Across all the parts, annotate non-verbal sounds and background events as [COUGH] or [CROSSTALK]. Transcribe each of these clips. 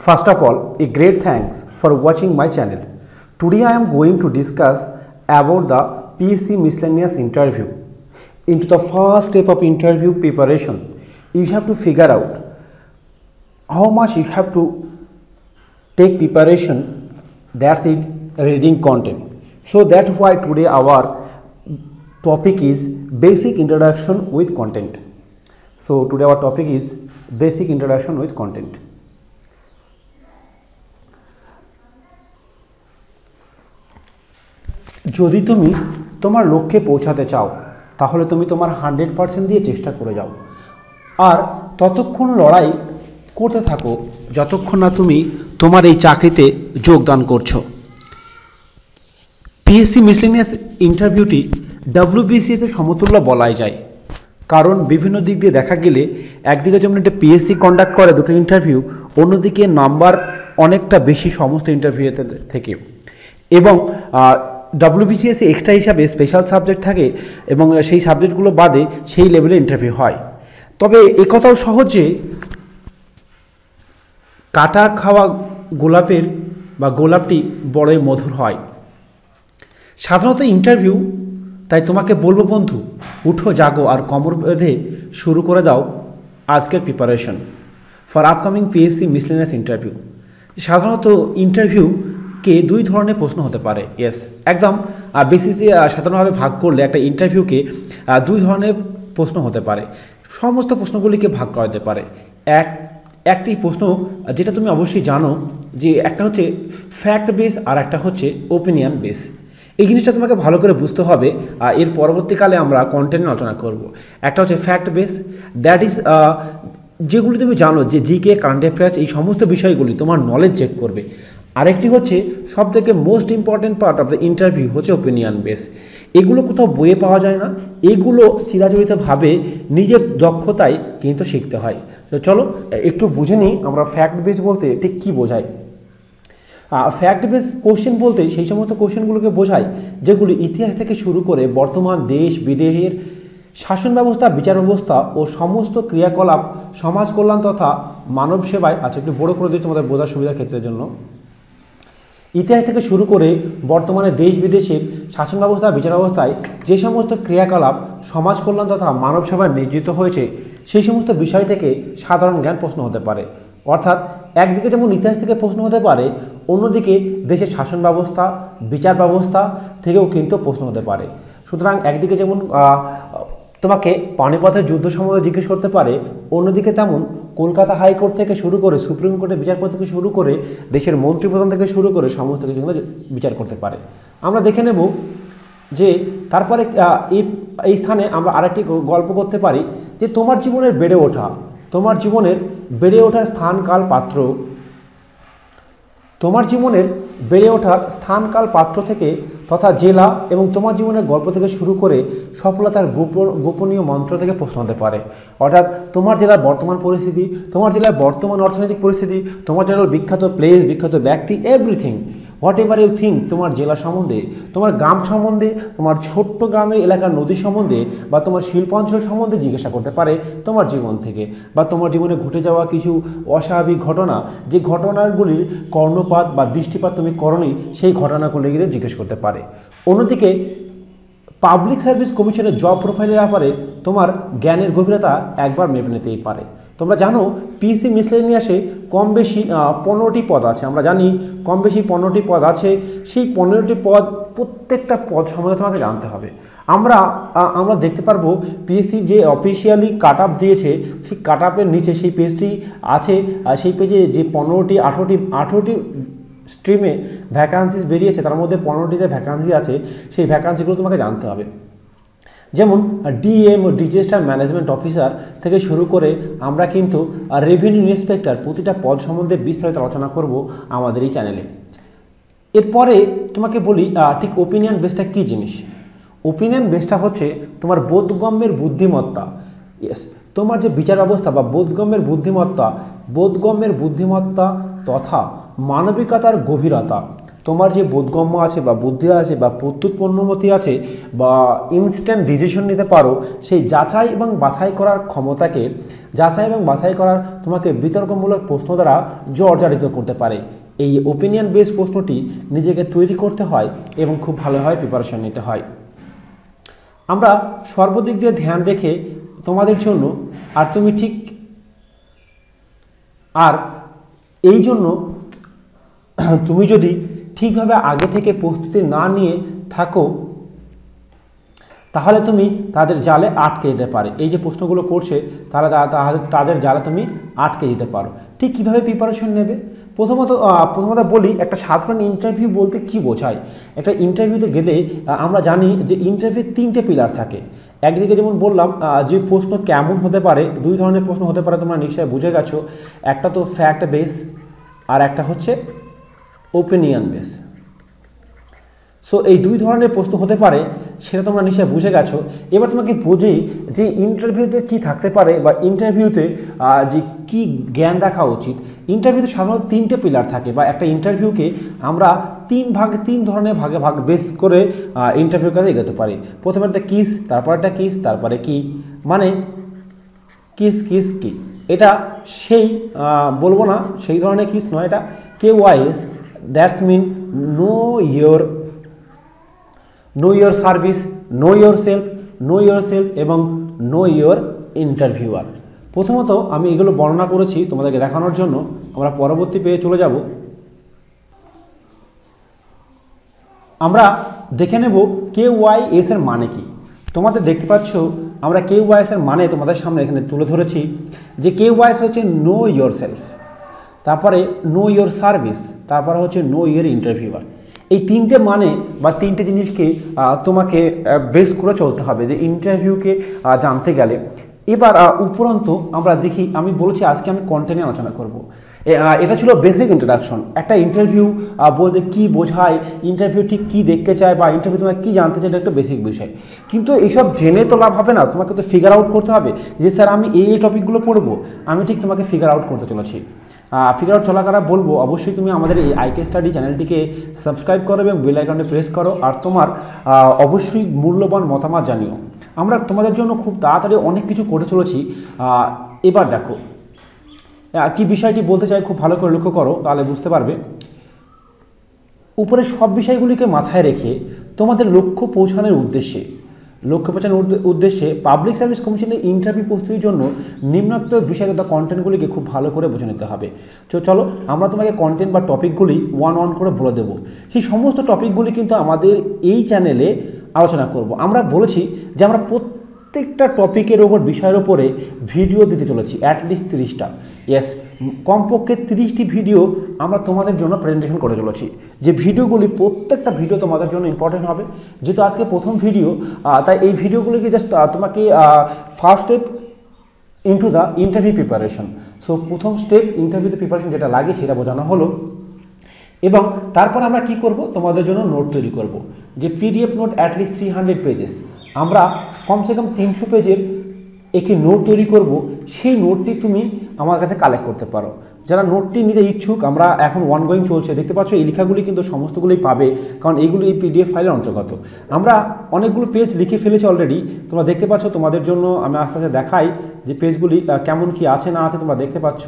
First of all, a great thanks for watching my channel. Today I am going to discuss about the PSC miscellaneous interview. Into the first step of interview preparation, you have to figure out how much you have to take preparation that's it reading content. So that's why today our topic is basic introduction with content. So today our topic is basic introduction with content. যদি তুমি তোমার লক্ষ্যে পৌঁছাতে চাও, তাহলে তুমি তোমার hundred percent দিয়ে চেষ্টা করে যাও। আর ততক্ষণ লড়াই করতে থাকো, যতক্ষণ না তুমি তোমার এই চাকরিতে যোগদান করছ। পিএসসি মিসলেনিয়াস ইন্টারভিউটি ডাব্লিউবিসিএস এর সমতুল্য বলাই যায়। কারণ বিভিন্ন দিক দিয়ে দেখা গেলে একদিকে যেমন একটা পিএসসি কন্ডাক্ট করে দুটো ইন্টারভিউ অন্যদিকে নাম্বার অনেকটা বেশি সমস্ত ইন্টারভিউতে থেকে। এবং ডাব্লিউবিসিএসে এক্সট্রা হিসাবে স্পেশাল সাবজেক্ট থাকে এবং সেই সাবজেক্টগুলো বাদে সেই লেভেলে ইন্টারভিউ হয়। তবে একথাও সহজে কাটা খাওয়া গোলাপের বা গোলাপটি বড়ই মধুর হয়। সাধারণত ইন্টারভিউ তাই তোমাকে বলব বন্ধু, উঠো, জাগো আর কমর বেঁধে শুরু করে দাও আজকের preparation for upcoming PSC miscellaneous interview সাধারণত ইন্টারভিউকে দুই ধরনের প্রশ্ন হতে পারে। ইয়েস একদম। বেসিসে সাধারণভাবে ভাগ করলে একটা ইন্টারভিউকে দুই ধরনের প্রশ্ন হতে পারে। সমস্ত প্রশ্নগুলিকে ভাগ করা যেতে পারে। এক, একটি প্রশ্ন, যেটা তুমি অবশ্যই জানো যে একটা হচ্ছে ফ্যাক্ট বেস আর একটা হচ্ছে ওপিনিয়ন বেস এই জিনিসটা তোমাকে ভালো করে বুঝতে হবে। আর এর পরবর্তীকালে আমরা কন্টেন্ট আলোচনা করব। একটা হচ্ছে ফ্যাক্ট বেস দ্যাট ইজ যেগুলি তুমি জানো যে জিকে কারেন্ট অ্যাফেয়ার্স এই সমস্ত বিষয়গুলি তোমার নলেজ চেক করবে। আরেকটি হচ্ছে সব থেকে most important part of the interview হচ্ছে ওপিনিয়ন বেস এগুলো কোথাও বইয়ে পাওয়া যায় না। এগুলো চিরাচরিতভাবে নিজের দক্ষতায় কিন্তু শিখতে হয়। তো চলো, একটু বুঝে নিই আমরা ফ্যাক্ট বেস বলতে ঠিক কী বোঝাই ফ্যাক্ট বেস কোশ্চেন বলতে সেই সমস্ত কোশ্চেনগুলোকে বোঝায়, যেগুলি ইতিহাস থেকে শুরু করে বর্তমান দেশ, বিদেশের শাসন ব্যবস্থা, বিচার ব্যবস্থা ও সমস্ত ক্রিয়াকলাপ, সমাজ কল্যাণ তথা মানব সেবায়। আছে একটু বড় করে দিচ্ছি তোমাদের বোঝার সুবিধার ক্ষেত্রের জন্য। ইতিহাস থেকে শুরু করে বর্তমানে দেশ বিদেশের শাসন ব্যবস্থা, বিচার ব্যবস্থায় যে সমস্ত ক্রিয়াকলাপ সমাজ কল্যাণ তথা মানব সেবায় নিয়োজিত হয়েছে, সেই সমস্ত বিষয় থেকে সাধারণ জ্ঞান প্রশ্ন হতে পারে। অর্থাৎ একদিকে যেমন ইতিহাস থেকে প্রশ্ন হতে পারে, অন্যদিকে দেশের শাসন ব্যবস্থা, বিচার ব্যবস্থা থেকেও কিন্তু প্রশ্ন হতে পারে। সুতরাং একদিকে যেমন তোমাকে পানিপথের যুদ্ধ সম্বন্ধে জিজ্ঞেস করতে পারে, অন্যদিকে তেমন কলকাতা হাইকোর্ট থেকে শুরু করে সুপ্রিম কোর্টের বিচারপতি থেকে শুরু করে দেশের মন্ত্রীপ্রধান থেকে শুরু করে সমস্ত কিছু কিন্তু বিচার করতে পারে। আমরা দেখে নেব যে তারপরে এই স্থানে আমরা আরেকটি গল্প করতে পারি যে তোমার জীবনের বেড়ে ওঠা, তোমার জীবনের বেড়ে ওঠার স্থান কাল পাত্র, তোমার জীবনের বেড়ে ওঠার স্থানকাল পাত্র থেকে তথা জেলা এবং তোমার জীবনের গল্প থেকে শুরু করে সফলতার গোপনীয় মন্ত্র থেকে প্রশ্ন হতে পারে। অর্থাৎ তোমার জেলার বর্তমান পরিস্থিতি, তোমার জেলার বর্তমান অর্থনৈতিক পরিস্থিতি, তোমার জেলার বিখ্যাত প্লেস বিখ্যাত ব্যক্তি everything whatever you think তোমার জেলা সম্বন্ধে, তোমার গ্রাম সম্বন্ধে, তোমার ছোট্ট গ্রামের এলাকার নদী সম্বন্ধে, বা তোমার শিল্পাঞ্চল সম্বন্ধে জিজ্ঞাসা করতে পারে তোমার জীবন থেকে, বা তোমার জীবনে ঘটে যাওয়া কিছু অস্বাভাবিক ঘটনা, যে ঘটনাগুলির কর্ণপাত বা দৃষ্টিপাত তুমি করনি, সেই ঘটনাগুলি গিয়ে জিজ্ঞেস করতে পারে। অন্যদিকে পাবলিক সার্ভিস কমিশনের জব প্রোফাইলের ব্যাপারে তোমার জ্ঞানের গভীরতা একবার মেপে নিতেই পারে। তোমরা জানো পিসি মিসলেনিয়াসে কম বেশি পনেরোটি পদ আছে। আমরা জানি কম বেশি পনেরোটি পদ আছে। সেই পনেরোটি পদ প্রত্যেকটা পদ সম্বন্ধে তোমাকে জানতে হবে। আমরা আমরা দেখতে পারব পিএসসি যে অফিসিয়ালি কাট আপ দিয়েছে, সেই কাট আপের নিচে সেই পেজটি আছে। সেই পেজে যে পনেরোটি, আঠেরোটি আঠেরোটি স্ট্রিমে ভ্যাকান্সিস বেরিয়েছে, তার মধ্যে পনেরোটিতে ভ্যাকান্সি আছে। সেই ভ্যাকান্সিগুলো তোমাকে জানতে হবে। যেমন ডিএম ডিজাস্টার ম্যানেজমেন্ট অফিসার থেকে শুরু করে আমরা কিন্তু রেভিনিউ ইন্সপেক্টর প্রতিটা পদ সম্বন্ধে বিস্তারিত আলোচনা করব আমাদের এই চ্যানেলে এরপরে তোমাকে বলি ঠিক ওপিনিয়ন বেসটা কী জিনিস? ওপিনিয়ন বেসটা হচ্ছে তোমার বোধগম্যের বুদ্ধিমত্তা। ইয়েস তোমার যে বিচার ব্যবস্থা বা বোধগম্যের বুদ্ধিমত্তা বোধগম্যের বুদ্ধিমত্তা তথা মানবিকতার গভীরতা। তোমার যে বোধগম্য আছে বা বুদ্ধি আছে বা প্রত্যুত প্রত্যুৎপন্নমতি আছে বা ইনস্ট্যান্ট ডিসিশন নিতে পারো, সেই যাচাই এবং বাছাই করার ক্ষমতাকে, যাচাই এবং বাছাই করার তোমাকে বিতর্কমূলক প্রশ্ন দ্বারা জর্জারিত করতে পারে। এই ওপিনিয়ন বেস প্রশ্নটি নিজেকে তৈরি করতে হয় এবং খুব ভালোভাবে প্রিপারেশন নিতে হয়। আমরা সর্বদিক দিয়ে ধ্যান রেখে তোমাদের জন্য, আর তুমি ঠিক, আর এই জন্য, তুমি যদি ঠিকভাবে আগে থেকে প্রস্তুতি না নিয়ে থাকো, তাহলে তুমি তাদের জালে আটকে যেতে পারে। এই যে প্রশ্নগুলো করছে, তারা তাদের জালে তুমি আটকে যেতে পারো। ঠিক কীভাবে প্রিপারেশন নেবে? প্রথমত প্রথমত বলি, একটা সাধারণ ইন্টারভিউ বলতে কি বোঝায়? একটা ইন্টারভিউতে গেলে আমরা জানি যে ইন্টারভিউ তিনটে পিলার থাকে। একদিকে যেমন বললাম যে প্রশ্ন কেমন হতে পারে, দুই ধরনের প্রশ্ন হতে পারে, তোমরা নিশ্চয়ই বুঝে গেছো। একটা তো ফ্যাক্ট বেস আর একটা হচ্ছে ওপিনিয়ন বেস সো এই দুই ধরনের প্রশ্ন হতে পারে, সেটা তোমরা নিশ্চয় বুঝে গেছো। এবার তোমাকে বুঝি যে ইন্টারভিউতে কি থাকতে পারে বা ইন্টারভিউতে যে কি জ্ঞান রাখা উচিত। ইন্টারভিউতে সাধারণত তিনটে পিলার থাকে বা একটা ইন্টারভিউকে আমরা তিন ভাগ, তিন ধরনের ভাগে ভাগ বেস করে ইন্টারভিউ কাজে এগোতে পারি। প্রথমে একটা কিস তারপর একটা কিস তারপরে কি? মানে কিস কিস কি এটা সেই বলব না, সেই ধরনের কিস নয়, এটা কে know your know your service know yourself know yourself এবং নো ইয়োর ইন্টারভিউয়ার প্রথমত আমি এগুলো বর্ণনা করেছি তোমাদেরকে দেখানোর জন্য, আমরা পরবর্তী পেয়ে চলে যাব। আমরা দেখে নেব কে ওয়াই এস এর মানে কি। তোমাদের দেখতে পাচ্ছ, আমরা কে ওয়াইস এর মানে তোমাদের সামনে এখানে তুলে ধরেছি যে কে ওয়াইস হচ্ছে নো ইয়োর সেলফ তারপরে নো ইয়োর সার্ভিস তারপরে হচ্ছে নো ইয়োর ইন্টারভিউয়ার এই তিনটে মানে বা তিনটে জিনিসকে তোমাকে বেস করে চলতে হবে যে ইন্টারভিউকে জানতে গেলে। এবার উপরন্ত আমরা দেখি, আমি বলেছি আজকে আমি কন্টেন্ট আলোচনা করব। এটা ছিল বেসিক ইন্ট্রোডাকশন একটা ইন্টারভিউ বলতে কি বোঝায় ইন্টারভিউ ঠিক কী দেখতে চায় বা ইন্টারভিউ তোমার কী জানতে চায়, এটা একটা বেসিক বিষয়। কিন্তু এইসব জেনে তো লাভ হবে না, তোমাকে তো ফিগার আউট করতে হবে যে, স্যার, আমি এই টপিকগুলো পড়ব, আমি ঠিক তোমাকে ফিগার আউট করতে চলেছি। ফিগার আউট চলাকারা বলব, অবশ্যই তুমি আমাদের এই আইকে স্টাডি চ্যানেলটিকে সাবস্ক্রাইব করো এবং বেল আইকনে প্রেস করো। আর তোমার অবশ্যই মূল্যবান মতামত জানিও। আমরা তোমাদের জন্য খুব তাড়াতাড়ি অনেক কিছু করে চলেছি। এবার দেখো কি বিষয়টি বলতে চাই খুব ভালো করে লক্ষ্য করো, তাহলে বুঝতে পারবে। উপরে সব বিষয়গুলিকে মাথায় রেখে তোমাদের লক্ষ্য পৌঁছানোর উদ্দেশ্যে লক্ষ্য পৌঁছানোর উদ্দেশ্যে পাবলিক সার্ভিস কমিশনের ইন্টারভিউ প্রস্তুতির জন্য নিম্নোক্ত বিষয়গত কন্টেন্টগুলিকে খুব ভালো করে বুঝে নিতে হবে। তো চলো, আমরা তোমাকে কন্টেন্ট বা টপিকগুলি ওয়ান ওয়ান করে বলে দেবো। সেই সমস্ত টপিকগুলি কিন্তু আমাদের এই চ্যানেলে আলোচনা করব। আমরা বলেছি যে আমরা প্রত্যেকটা টপিকের ওপর, বিষয়ের ওপরে ভিডিও দিতে চলেছি অ্যাটলিস্ট তিরিশটা। ইয়েস কমপক্ষে তিরিশটি ভিডিও আমরা তোমাদের জন্য প্রেজেন্টেশন করে চলেছি। যে ভিডিওগুলি প্রত্যেকটা ভিডিও তোমাদের জন্য ইম্পর্টেন্ট হবে। যেহেতু আজকে প্রথম ভিডিও তাই এই ভিডিওগুলিকে জাস্ট তোমাকে first step into the interview preparation so প্রথম স্টেপ ইন্টারভিউতে প্রিপারেশন যেটা লাগে সেটা বোঝানো হলো। এবং তারপর আমরা কি করব? তোমাদের জন্য নোট তৈরি করব। যে PDF note at least three hundred pages আমরা কমসে কম তিনশো পেজের একটি নোট তৈরি করব, সেই নোটটি তুমি আমার কাছে কালেক্ট করতে পারো। যারা নোটটি নিতে ইচ্ছুক, আমরা এখন ওয়ান গোয়িং চলছে। দেখতে পাচ্ছ, এই লেখাগুলি কিন্তু সমস্তগুলোই পাবে, কারণ এইগুলি এই পিডিএফ ফাইলের অন্তর্গত। আমরা অনেকগুলো পেজ লিখে ফেলেছি অলরেডি তোমরা দেখতে পাচ্ছ, তোমাদের জন্য আমি আস্তে আস্তে দেখাই যে পেজগুলি কেমন কি আছে, না আছে, তোমরা দেখতে পাচ্ছ।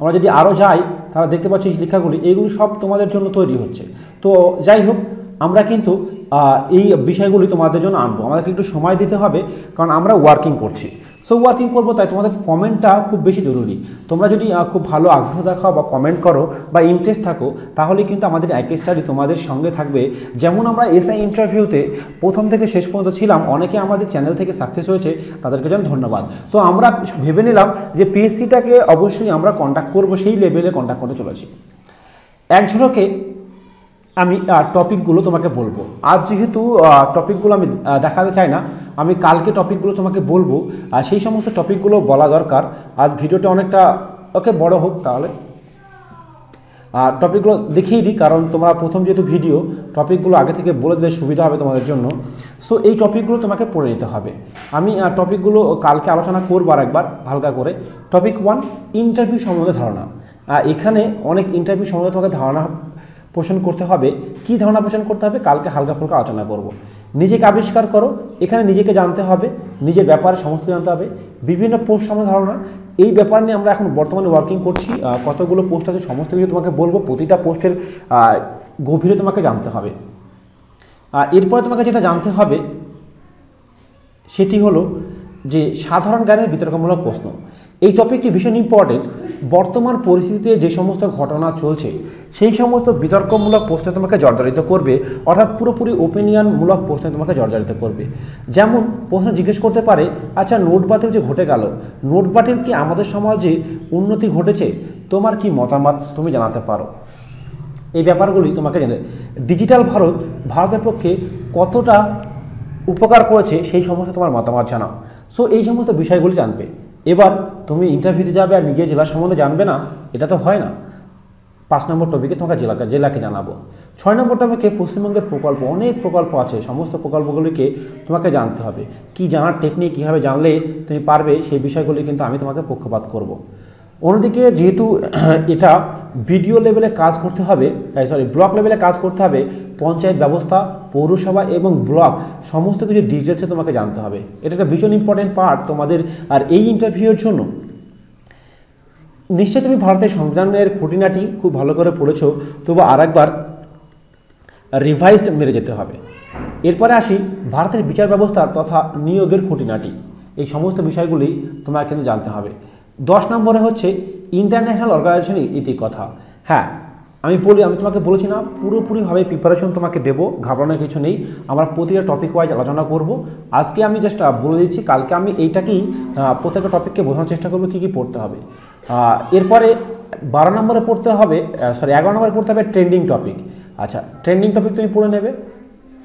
আমরা যদি আরও যাই, তাহলে দেখতে পাচ্ছি, এই লেখাগুলি এইগুলি সব তোমাদের জন্য তৈরি হচ্ছে। তো যাই হোক, আমরা কিন্তু এই বিষয়গুলি তোমাদের জন্য আনব। আমাদেরকে একটু সময় দিতে হবে, কারণ আমরা ওয়ার্কিং করছি। সো ওয়ার্কিং করব, তাই তোমাদের কমেন্টটা খুব বেশি জরুরি। তোমরা যদি খুব ভালো আগ্রহ দেখাও বা কমেন্ট করো বা ইন্টারেস্ট থাকো, তাহলে কিন্তু আমাদের এক স্টাডি তোমাদের সঙ্গে থাকবে। যেমন আমরা এসআই ইন্টারভিউতে প্রথম থেকে শেষ পর্যন্ত ছিলাম, অনেকে আমাদের চ্যানেল থেকে সাকসেস হয়েছে, তাদেরকে যেন ধন্যবাদ। তো আমরা ভেবে নিলাম যে পিএসসিটাকে অবশ্যই আমরা কন্ট্যাক্ট করব, সেই লেভেলে কন্ট্যাক্ট করতে চলেছি। এক ঝলকে আমি টপিকগুলো তোমাকে বলব। আজ যেহেতু টপিকগুলো আমি দেখাতে চাই না, আমি কালকে টপিকগুলো তোমাকে বলব। আর সেই সমস্ত টপিকগুলো বলা দরকার। আজ ভিডিওটা অনেকটা, ওকে, বড় হোক তাহলে। আর টপিকগুলো দেখিয়ে দিই, কারণ তোমরা প্রথম যেহেতু ভিডিও টপিকগুলো আগে থেকে বলে দিলে সুবিধা হবে তোমাদের জন্য। সো এই টপিকগুলো তোমাকে পড়ে নিতে হবে। আমি টপিকগুলো কালকে আলোচনা করব আর একবার হালকা করে। টপিক ওয়ান ইন্টারভিউ সম্বন্ধে ধারণা। এখানে অনেক ইন্টারভিউ সম্বন্ধে তোমাকে ধারণা পোষণ করতে হবে, কি ধারণা পোষণ করতে হবে কালকে হালকা ফুলকা আলোচনা করব। নিজেকে আবিষ্কার করো, এখানে নিজেকে জানতে হবে, নিজের ব্যাপারে সমস্ত জানতে হবে, বিভিন্ন পোস্ট সামনে ধারণা। এই ব্যাপার নিয়ে আমরা এখন বর্তমানে ওয়ার্কিং করছি কতগুলো পোস্ট আছে সমস্ত কিছু তোমাকে বলব, প্রতিটা পোস্টের গভীরে তোমাকে জানতে হবে। আর এরপরে তোমাকে যেটা জানতে হবে, সেটি হলো যে সাধারণ জ্ঞানের বিতর্কমূলক প্রশ্ন। এই টপিকটি ভীষণ ইম্পর্টেন্ট বর্তমান পরিস্থিতিতে যে সমস্ত ঘটনা চলছে, সেই সমস্ত বিতর্কমূলক প্রশ্নে তোমাকে জর্জরিত করবে, অর্থাৎ পুরোপুরি ওপিনিয়নমূলক প্রশ্নে তোমাকে জর্জরিত করবে। যেমন, প্রশ্ন জিজ্ঞেস করতে পারে আচ্ছা নোট বাতিল যে ঘটে গেল, নোট বাতিল কি আমাদের সমাজে উন্নতি ঘটেছে? তোমার কি মতামত তুমি জানাতে পারো? এই ব্যাপারগুলি তোমাকে জানে ডিজিটাল ভারত, ভারতের পক্ষে কতটা উপকার করেছে, সেই সমস্ত তোমার মতামত জানাও। সো এই সমস্ত বিষয়গুলি জানবে। এবার তুমি ইন্টারভিউতে যাবে আর নিজের জেলা সম্বন্ধে জানবে না, এটা তো হয় না। পাঁচ নম্বর টপিকে তোমাকে জেলাকে জেলাকে জানাব। ছয় নম্বর টপিকে পশ্চিমবঙ্গের প্রকল্প, অনেক প্রকল্প আছে, সমস্ত প্রকল্পগুলিকে তোমাকে জানতে হবে। কি জানার টেকনিক কীভাবে জানলে তুমি পারবে, সেই বিষয়গুলি কিন্তু আমি তোমাকে পক্ষপাত করব। অন্যদিকে যেহেতু [CLEARS THROAT] এটা ভিডিও লেভেলে কাজ করতে হবে সরি ব্লক লেভেলে কাজ করতে হবে, পঞ্চায়েত ব্যবস্থা, পৌরসভা এবং ব্লক, সমস্ত কিছু ডিটেলসে তোমাকে জানতে হবে। এটা একটা ভীষণ ইম্পর্টেন্ট পার্ট তোমাদের আর এই ইন্টারভিউয়ের জন্য। নিশ্চয়ই তুমি ভারতের সংবিধানের খুঁটিনাটি খুব ভালো করে পড়েছো, তবু আর একবার রিভাইজড মেরে যেতে হবে। এরপরে আসি ভারতের বিচার ব্যবস্থা তথা নিয়োগের খুঁটিনাটি। এই সমস্ত বিষয়গুলি তোমাকে কিন্তু জানতে হবে। দশ নম্বরে হচ্ছে ইন্টারন্যাশনাল অর্গানাইজেশনের ইতি কথা। হ্যাঁ আমি বলি, আমি তোমাকে বলেছি না, পুরোপুরিভাবে প্রিপারেশন তোমাকে দেবো, ঘাবড়ানোর কিছু নেই। আমরা প্রতিটা টপিক ওয়াইজ আলোচনা করব। আজকে আমি জাস্ট বলে দিচ্ছি, কালকে আমি এইটাকেই প্রত্যেকটা টপিককে বোঝানোর চেষ্টা করব, কী কী পড়তে হবে। এরপরে বারো নম্বরে পড়তে হবে সরি এগারো নম্বরে পড়তে হবে ট্রেন্ডিং টপিক আচ্ছা ট্রেন্ডিং টপিক তুমি পড়ে নেবে,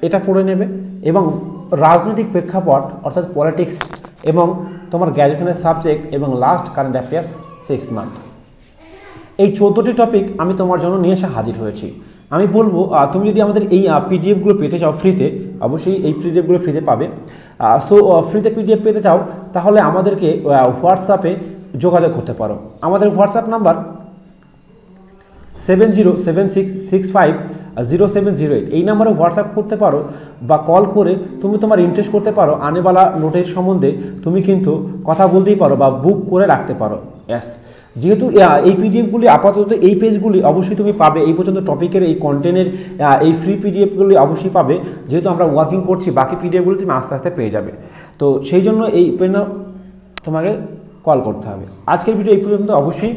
এটা পড়ে নেবে, এবং রাজনৈতিক প্রেক্ষাপট, অর্থাৎ পলিটিক্স এবং তোমার গ্র্যাজুয়েশনের সাবজেক্ট এবং last current affairs six month এই চোদ্দোটি টপিক আমি তোমার জন্য নিয়ে এসে হাজির হয়েছি। আমি বলব তুমি যদি আমাদের এই পিডিএফগুলো পেতে চাও ফ্রিতে অবশ্যই এই পিডিএফগুলো ফ্রিতে পাবে। সো ফ্রিতে পিডিএফ পেতে চাও, তাহলে আমাদেরকে হোয়াটসঅ্যাপে যোগাযোগ করতে পারো। আমাদের WhatsApp number seven zero seven six six five zero seven zero eight. এই নাম্বারে হোয়াটসঅ্যাপ করতে পারো বা কল করে তুমি তোমার ইন্টারেস্ট করতে পারো, আনেবালা নোটের সম্বন্ধে তুমি কিন্তু কথা বলতেই পারো বা বুক করে রাখতে পারো। ইয়াস যেহেতু এই পিডিএফগুলি আপাতত এই পেজগুলি অবশ্যই তুমি পাবে। এই পর্যন্ত টপিকের এই কন্টেন্টের এই ফ্রি পিডিএফগুলি অবশ্যই পাবে। যেহেতু আমরা ওয়ার্কিং করছি, বাকি পিডিএফগুলি তুমি আস্তে আস্তে পেয়ে যাবে। তো সেই জন্য এই পেন তোমাকে কল করতে হবে। আজকের ভিডিও এই পর্যন্ত। অবশ্যই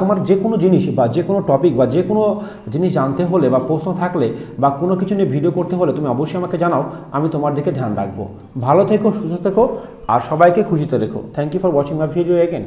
তোমার যে কোনো জিনিস বা যে কোনো টপিক বা যে কোনো জিনিস জানতে হলে বা প্রশ্ন থাকলে বা কোনো কিছু নিয়ে ভিডিও করতে হলে তুমি অবশ্যই আমাকে জানাও। আমি তোমার দিকে ধ্যান রাখব। ভালো থেকো, সুস্থ থেকো, আর সবাইকে খুশিতে রেখো। Thank you for watching my video again